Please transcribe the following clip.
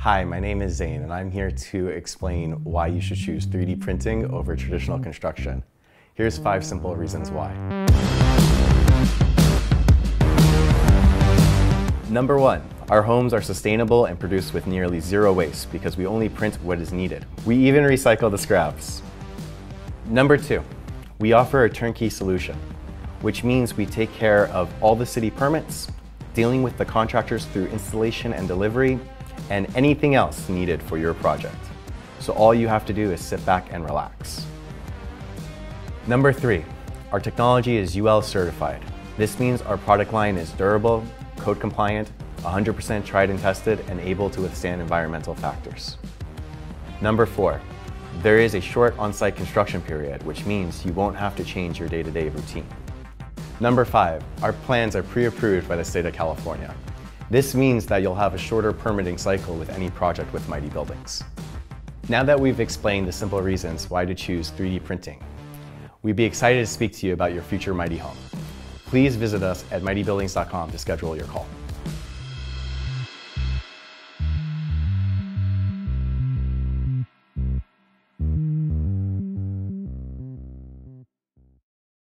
Hi, my name is Zane, and I'm here to explain why you should choose 3D printing over traditional construction. Here's five simple reasons why. Number one, our homes are sustainable and produced with nearly zero waste because we only print what is needed. We even recycle the scraps. Number two, we offer a turnkey solution, which means we take care of all the city permits, dealing with the contractors through installation and delivery, and anything else needed for your project. So all you have to do is sit back and relax. Number three, our technology is UL certified. This means our product line is durable, code compliant, 100% tried and tested, and able to withstand environmental factors. Number four, there is a short on-site construction period, which means you won't have to change your day-to-day -day routine. Number five, our plans are pre-approved by the state of California. This means that you'll have a shorter permitting cycle with any project with Mighty Buildings. Now that we've explained the simple reasons why to choose 3D printing, we'd be excited to speak to you about your future Mighty home. Please visit us at mightybuildings.com to schedule your call.